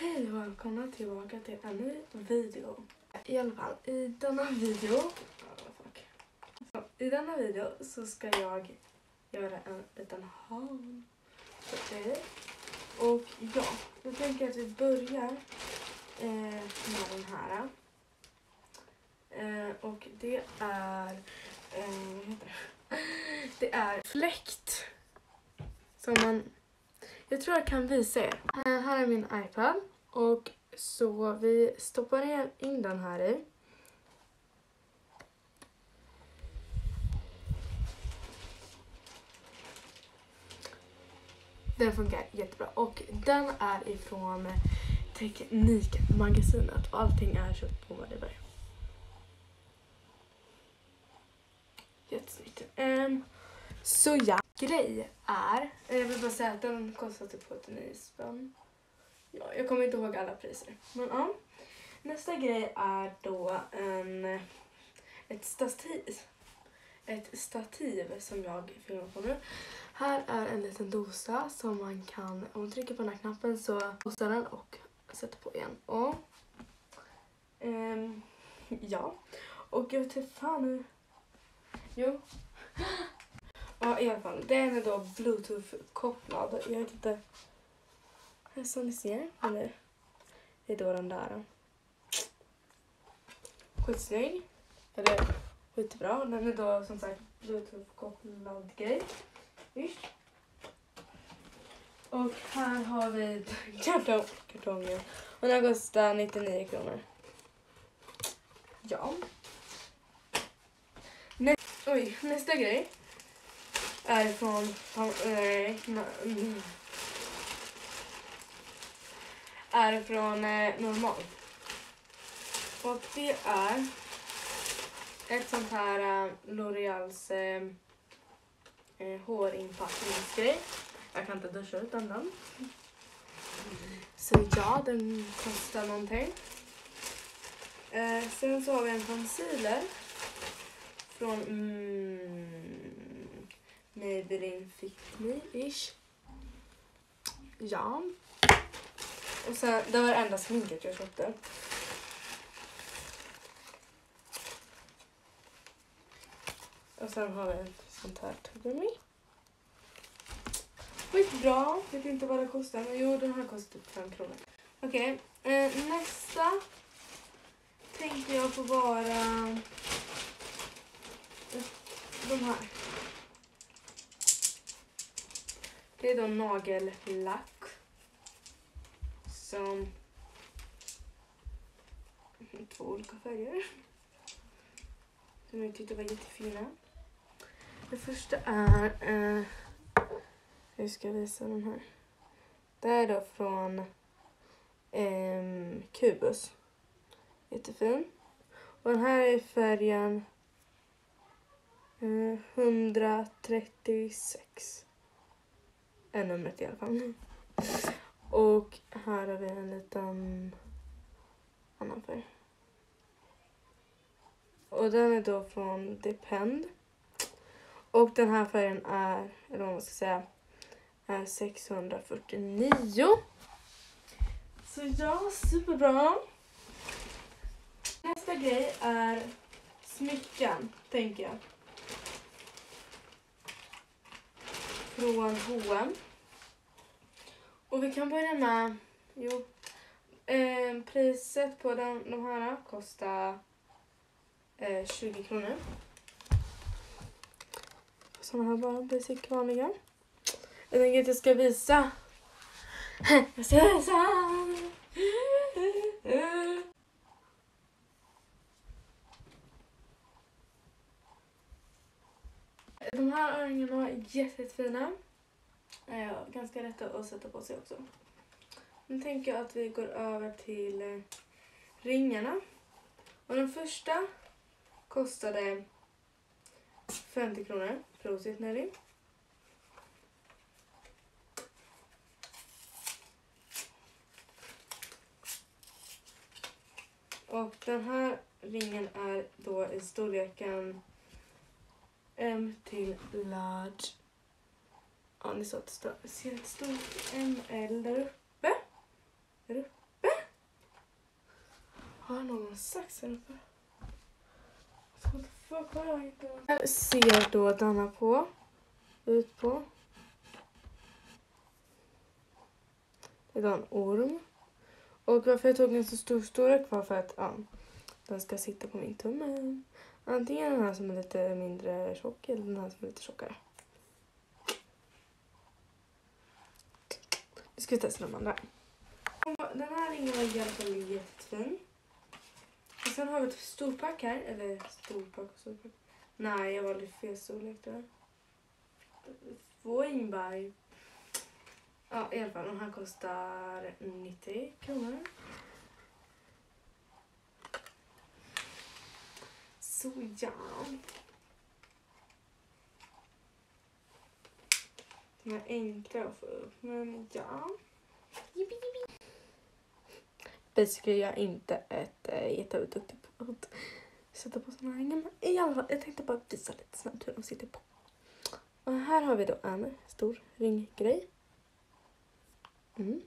Hej och välkomna tillbaka till en ny video. I alla fall, i denna video... Oh. Så, I denna video så ska jag göra en liten haul för dig. Och ja, jag tänker att vi börjar eh, med den här. Eh, och det är... Eh, vad heter det? Det är fläkt. Som man... Jag tror jag kan visa er. Eh, här är min iPad. Och så vi stoppar in den här i. Den funkar jättebra och den är ifrån Teknikmagasinet och allting är köpt på Whatever. Jättesnyggt. Um, så ja, grej är, eh, jag vill bara säga att den kostar typ 79 spänn. Ja, jag kommer inte ihåg alla priser. Men ja. Nästa grej är då en, ett stativ. Ett stativ som jag filmar på nu. Här är en liten dosa som man kan, om man trycker på den här knappen så dosar den och sätter på igen. Och, um, ja. Och jag vet inte fan hur... Jo. Ja, i alla fall. Den är då bluetooth-kopplad. Jag vet inte som ni ser, eller det är då den där. Skitsnygg. Eller skitbra. Den är då som sagt bluetooth-kopplad grej. Ish. Och här har vi kartong, kartongen. Och den kostar 99 kronor. Ja. Nä Oj, nästa grej är från... Eh, mm. Är från eh, Normal. Och det är ett sånt här eh, L'Oreals eh, hårinpackningsgrej. Jag kan inte duscha utan den. Så ja, den kostar någonting. Eh, sen så har vi en concealer från mm, Maybelline Fit Me-ish. Ja, och sen, det var det enda sminket jag köpte. Och sen har vi ett sånt här tuggummi. Skitbra. Vet inte vad det kostar, men jo, den här kostar typ 5 kronor. Okej, okay. eh, nästa tänkte jag på vara eh, de här. Det är då nagellack som två olika färger. Som jag tyckte var jättefina. Det första är, eh, jag ska visa den här. Det här är då från eh, Kubus. Jättefin. Och den här är färgen eh, 136. Är numret i alla fall. Och här har vi en liten annan färg. Och den är då från Depend. Och den här färgen är, eller vad man ska säga, är 649. Så ja, superbra. Nästa grej är smycken, tänker jag. Från H&M. Och vi kan börja med, jo, eh, priset på den, de här kostar eh, 20 kronor. Såna här bara basic vanliga. Jag tänker att jag ska visa. Jag ska visa. De här örhängena är jättefina. Eh, ganska lätta att sätta på sig också. Nu tänker jag att vi går över till eh, ringarna. Och den första kostade 50 kronor. Prosit Nelly. Och den här ringen är då i storleken M till large. Ja, ni ser att det står, ser ett stort ML där uppe. Där uppe. har någon sax här uppe? What the fuck har jag inte? Här ser då denna på. Ut på. Det är då en orm. Och varför jag tog en så stor storlek var för att ja, den ska sitta på min tumme. Antingen den här som är lite mindre tjock eller den här som är lite tjockare. Nu ska vi testa de andra. Den här ringen var i alla fall jättefin. Och sen har vi ett storpack här. Eller storpack och storpack. Nej, jag valde fel storlek där. Voingberg. Ja, i alla fall. De här kostar 90 kronor. Så ja. De är enkla att få upp, men ja. Jippi, jippi. Basically jag är inte ett äh, jätteduktig på att sätta på såna här ringar. Men i alla fall, jag tänkte bara visa lite snabbt hur de sitter på. Och här har vi då en stor ringgrej. Mm.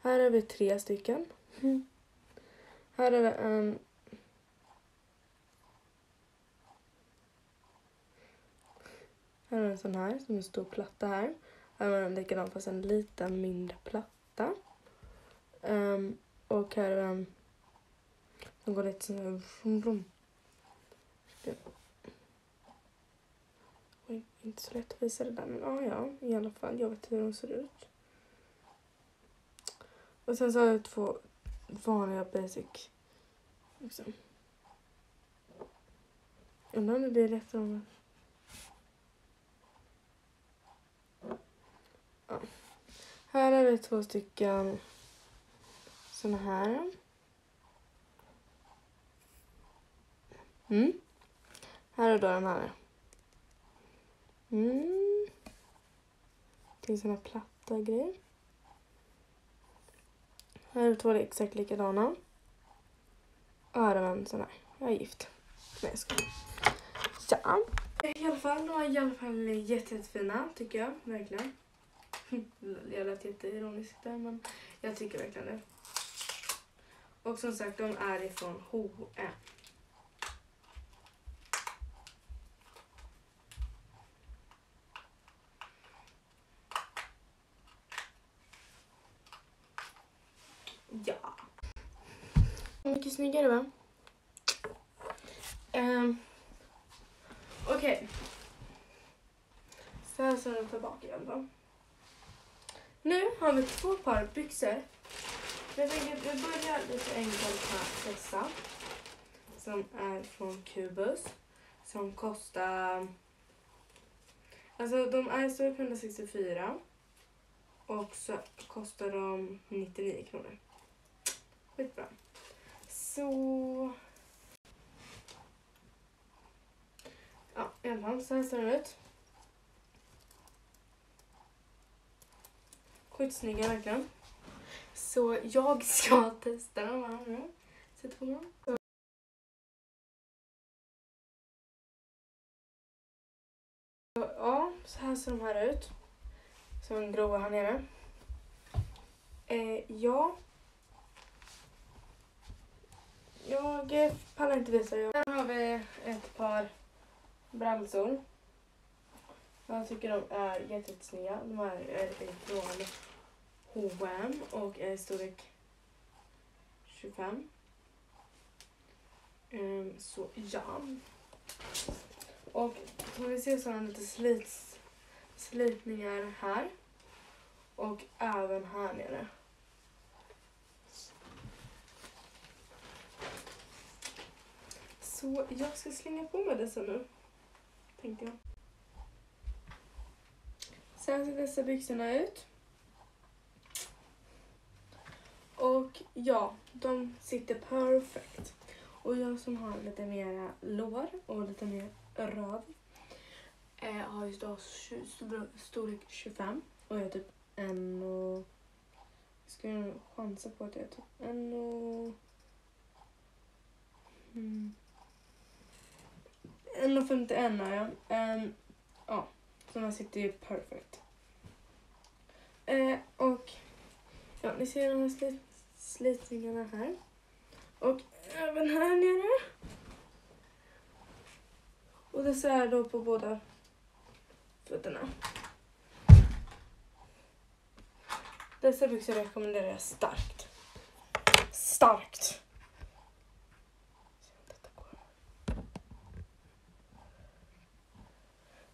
Här har vi tre stycken. Mm. Här har vi en Här har vi en sån här som en stor platta här. Här har vi en likadan fast en liten mindre platta. Um, och här har vi en som går lite sån här vrum. Oj, inte så lätt att visa det där men ah, ja, i alla fall. Jag vet hur de ser ut. Och sen så har jag två vanliga basic. Liksom. Undrar om det blir rätt om ja. Här är det två stycken såna här. Mm. Här är då den här. Mm. Till såna platta grejer. Här är två exakt likadana. Och här har vi en sån här. Jag är gift. Nej jag skojar. Ja. I alla fall, de var i alla fall jätte, jättefina tycker jag. Verkligen. Jag lät jätteironiskt där men jag tycker verkligen det. Och som sagt, de är ifrån H&M. Ja. Mycket snyggare va? Um, Okej. Okay. Så här ser den tillbaka i alla fall. Nu har vi två par byxor. Jag tänker att vi börjar lite enkelt med dessa. Som är från Cubus. Som kostar... Alltså de är storlek 164. Och så kostar de 99 kronor. Skitbra. Så... Ja, i alla fall så här ser de ut. Skitsnygga verkligen. Så jag ska testa dem här nu. Sätt på dem. Ja, så här ser de här ut. Som en gråa här nere. Eh, ja. Jag pallar inte visa. Här har vi ett par brallsor. Jag tycker de är jättesnygga. De här är från H&M och är storlek 25. Um, ehm, så ja. Och som ni ser så har den lite slits, slitningar här. Och även här nere. Så jag ska slänga på mig dessa nu. Tänkte jag. Sen ser dessa byxorna ut. Och ja, de sitter perfekt. Och jag som har lite mer lår och lite mer röv eh, har just då storlek 25 och jag är typ en och... Jag ska chansa på att jag är typ en och... Mm. 1,51 är jag. Um, ja, så den sitter ju perfekt. Eh, och ja, ni ser de här slitningarna här. Och även här nere. Och det är då på båda fötterna. Dessa byxor rekommenderar jag starkt. Starkt!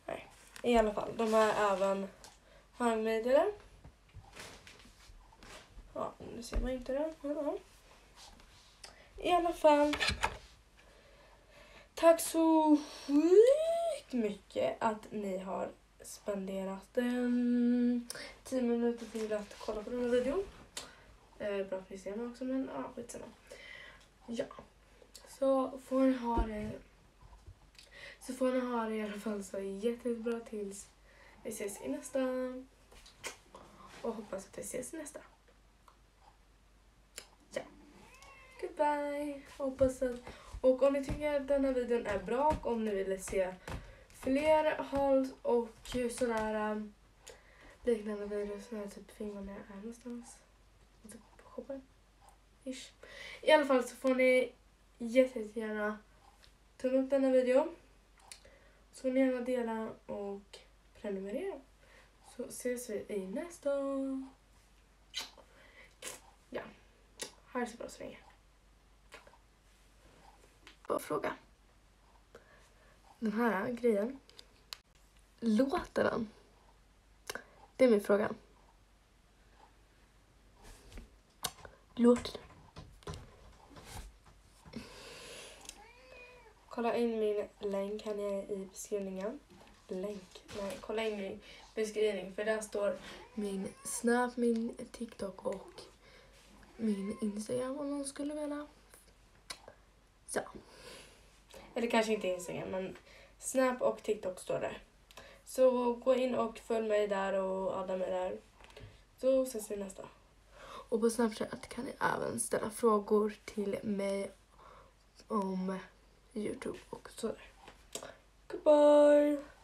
Nej, i alla fall. De är även handmedel. Ja, nu ser man inte det. Ja. I alla fall. Tack så sjukt mycket att ni har spenderat um, 10 minuter till att kolla på den här videon. Eh, bra att ni också men ja, ah, skitsamma. Ja. Så får ni ha det så får ni ha det i alla fall så jättebra tills vi ses i nästa. Och hoppas att vi ses i nästa. Ja. Goodbye. Hoppas att, och om ni tycker att denna videon är bra och om ni vill se fler hauls och sådana här um, liknande videos som jag typ filmar när jag är någonstans. Och typ shoppar. Ish. I alla fall så får ni jättegärna tumma upp denna video. Så får ni gärna dela och prenumerera. Så ses vi i nästa. Ja, ha det så bra så länge. Bara fråga. Den här grejen. Låter den? Det är min fråga. Låter den? Kolla in min länk här nere i beskrivningen. Länk? Nej, kolla in min beskrivning för där står min Snap, min TikTok och min Instagram om någon skulle vilja. Så. Eller kanske inte Instagram men Snap och TikTok står där. Så gå in och följ mig där och Adam är där. Så ses vi nästa. Och på Snapchat kan ni även ställa frågor till mig om Youtube och sådär. Goodbye!